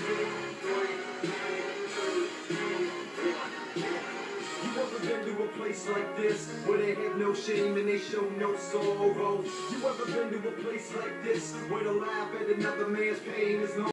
You ever been to a place like this where they have no shame and they show no sorrow? You ever been to a place like this where to laugh at another man's pain is no